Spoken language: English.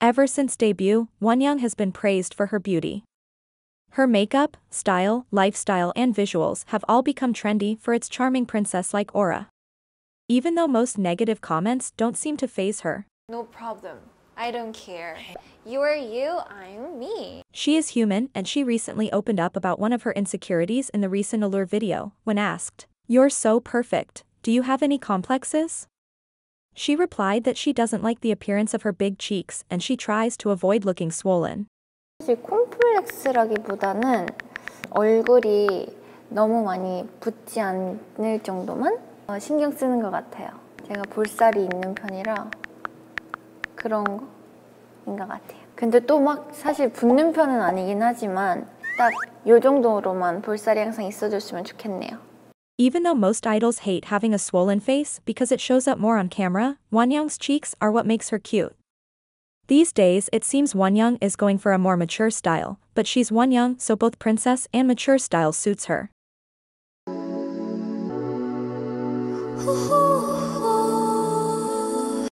Ever since debut, Wonyoung has been praised for her beauty. Her makeup, style, lifestyle and visuals have all become trendy for its charming princess-like aura. Even though most negative comments don't seem to phase her. No problem. I don't care. You are you, I'm me. She is human and she recently opened up about one of her insecurities in the recent Allure video, when asked, You're so perfect, do you have any complexes? She replied that she doesn't like the appearance of her big cheeks and she tries to avoid looking swollen. 사실 콤플렉스라기보다는 얼굴이 너무 많이 붓지 않을 정도만 신경 쓰는 것 같아요. 제가 볼살이 있는 편이라 그런 거인 것 같아요. 근데 또 막 사실 붓는 편은 아니긴 하지만 딱 요 정도로만 볼살이 항상 있어줬으면 좋겠네요. Even though most idols hate having a swollen face because it shows up more on camera, Wonyoung's cheeks are what makes her cute. These days it seems Wonyoung is going for a more mature style, but she's Wonyoung so both princess and mature style suits her.